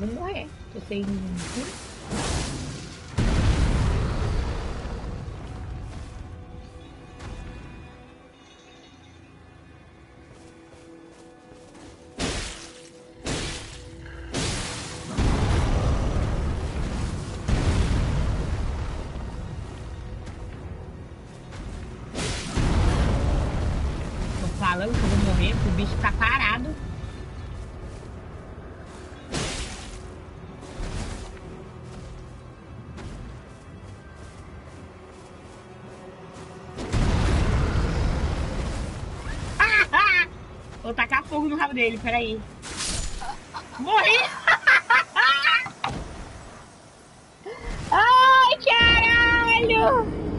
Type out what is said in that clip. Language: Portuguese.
Vou morrer. Tô sem. Falando que eu vou morrer, porque o bicho tá parado. Vou tacar fogo no rabo dele, peraí. Morri! Ai, caralho!